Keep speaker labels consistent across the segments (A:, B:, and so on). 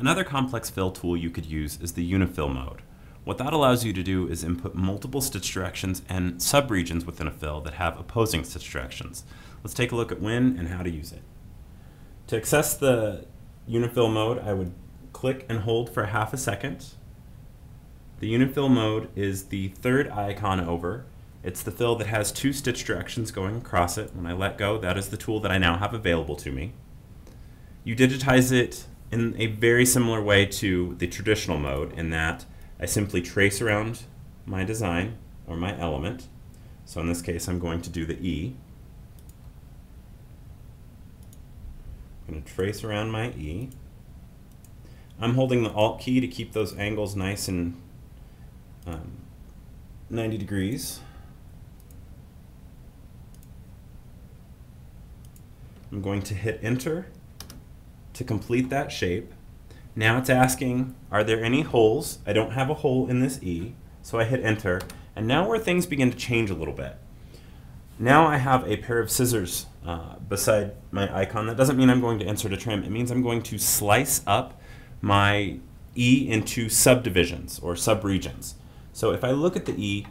A: Another complex fill tool you could use is the unafill mode. What that allows you to do is input multiple stitch directions and subregions within a fill that have opposing stitch directions. Let's take a look at when and how to use it. To access the unafill mode, I would click and hold for half a second. The unafill mode is the third icon over. It's the fill that has two stitch directions going across it. When I let go, that is the tool that I now have available to me. You digitize it in a very similar way to the traditional mode in that I simply trace around my design or my element. So in this case, I'm going to do the E. I'm going to trace around my E. I'm holding the Alt key to keep those angles nice and um, 90 degrees. I'm going to hit enter to complete that shape. Now it's asking, are there any holes? I don't have a hole in this E, so I hit enter. And now where things begin to change a little bit. Now I have a pair of scissors uh, beside my icon. That doesn't mean I'm going to insert a trim. It means I'm going to slice up my E into subdivisions or subregions. So if I look at the E,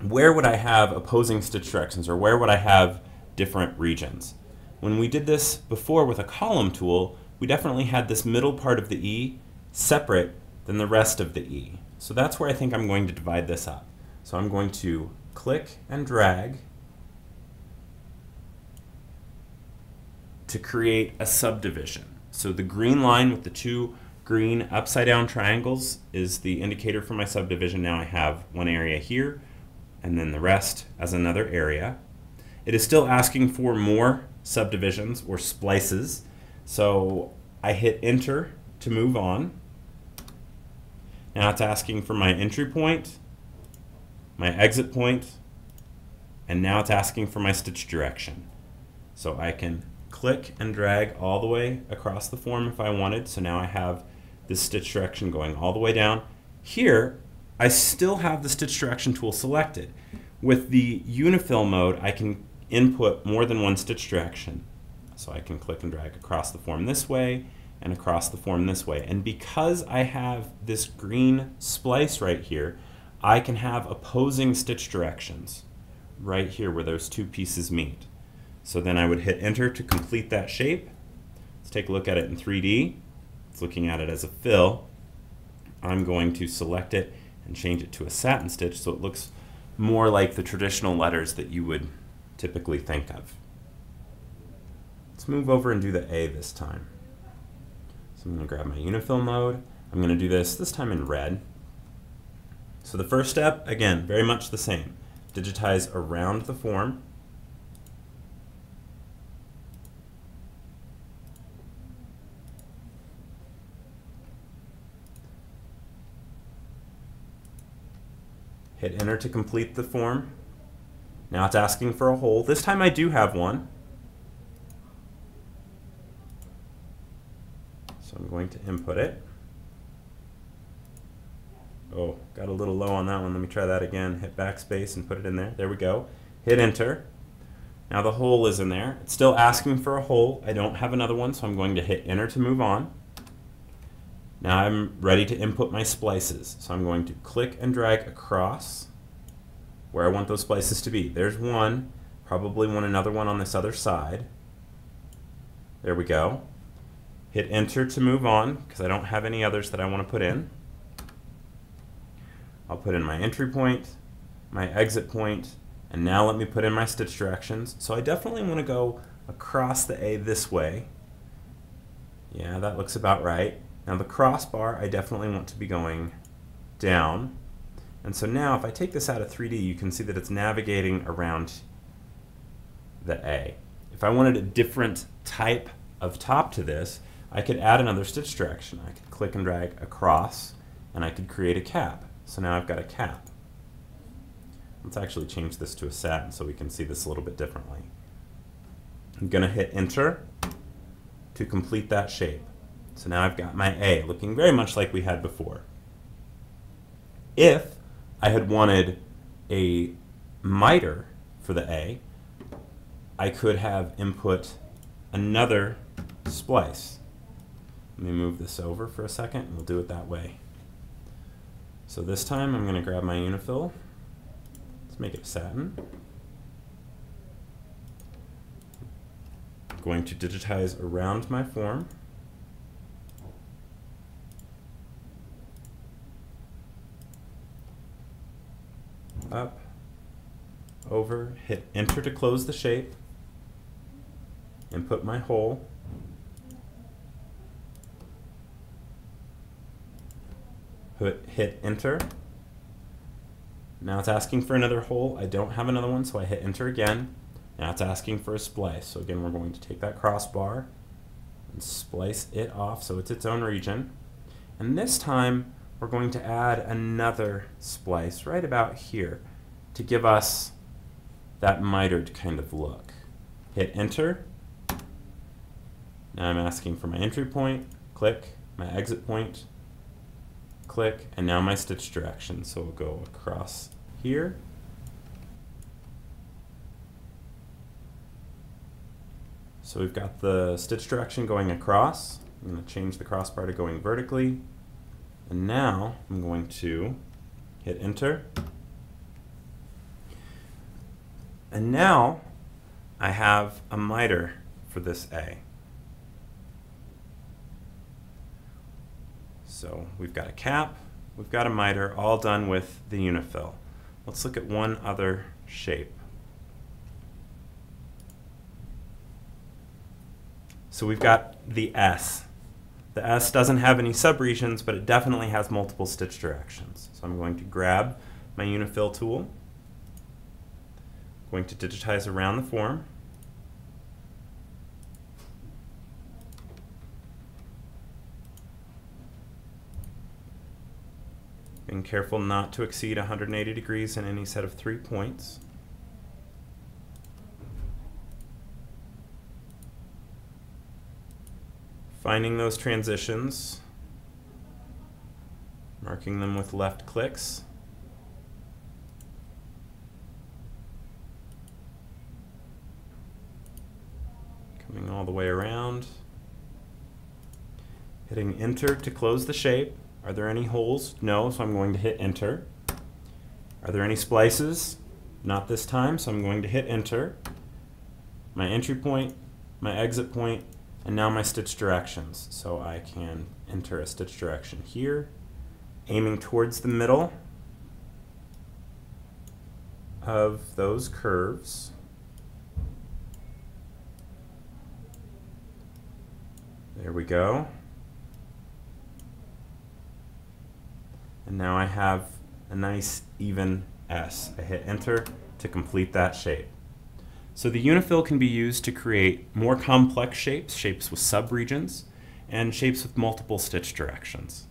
A: where would I have opposing stitch directions or where would I have different regions? When we did this before with a column tool, we definitely had this middle part of the E separate than the rest of the E. So that's where I think I'm going to divide this up. So I'm going to click and drag to create a subdivision. So the green line with the two green upside down triangles is the indicator for my subdivision. Now I have one area here and then the rest as another area. It is still asking for more subdivisions or splices. So I hit enter to move on. Now it's asking for my entry point, my exit point, and now it's asking for my stitch direction. So I can click and drag all the way across the form if I wanted. So now I have this stitch direction going all the way down. Here, I still have the stitch direction tool selected. With the unafill mode, I can input more than one stitch direction. So I can click and drag across the form this way and across the form this way. And because I have this green splice right here, I can have opposing stitch directions right here where those two pieces meet. So then I would hit enter to complete that shape. Let's take a look at it in 3D. It's looking at it as a fill. I'm going to select it and change it to a satin stitch so it looks more like the traditional letters that you would typically think of. Let's move over and do the A this time. So I'm going to grab my unafill mode. I'm going to do this this time in red. So the first step, again, very much the same. Digitize around the form. Hit enter to complete the form. Now it's asking for a hole. This time I do have one. So I'm going to input it. Oh, got a little low on that one. Let me try that again. Hit backspace and put it in there. There we go. Hit enter. Now the hole is in there. It's still asking for a hole. I don't have another one, so I'm going to hit enter to move on. Now I'm ready to input my splices. So I'm going to click and drag across where I want those places to be. There's one, probably want another one on this other side. There we go. Hit enter to move on because I don't have any others that I want to put in. I'll put in my entry point, my exit point, and now let me put in my stitch directions. So I definitely want to go across the A this way. Yeah, that looks about right. Now the crossbar, I definitely want to be going down. And so now if I take this out of 3D, you can see that it's navigating around the A. If I wanted a different type of top to this, I could add another stitch direction. I could click and drag across, and I could create a cap. So now I've got a cap. Let's actually change this to a satin so we can see this a little bit differently. I'm going to hit enter to complete that shape. So now I've got my A looking very much like we had before. If I had wanted a miter for the A, I could have input another splice. Let me move this over for a second and we'll do it that way. So this time I'm going to grab my unafill. Let's make it satin. I'm going to digitize around my form. Up, over, hit enter to close the shape, and put my hole put, hit enter. Now it's asking for another hole. I don't have another one, so I hit enter again. Now it's asking for a splice. So again, we're going to take that crossbar and splice it off so it's its own region. And this time, we're going to add another splice right about here to give us that mitered kind of look. Hit enter. Now I'm asking for my entry point, click, my exit point, click, and now my stitch direction. So we'll go across here. So we've got the stitch direction going across. I'm going to change the crossbar to going vertically. And now I'm going to hit enter. And now I have a miter for this A. So we've got a cap, we've got a miter, all done with the unafill. Let's look at one other shape. So we've got the S. The S doesn't have any subregions, but it definitely has multiple stitch directions. So I'm going to grab my unafill tool, going to digitize around the form, Being careful not to exceed 180 degrees in any set of three points. Finding those transitions, marking them with left clicks. Coming all the way around. Hitting enter to close the shape. Are there any holes? No, so I'm going to hit enter. Are there any splices? Not this time, so I'm going to hit enter. My entry point, my exit point, and now my stitch directions. So I can enter a stitch direction here, aiming towards the middle of those curves. There we go. And now I have a nice even S. I hit enter to complete that shape. So the unafill can be used to create more complex shapes, shapes with subregions, and shapes with multiple stitch directions.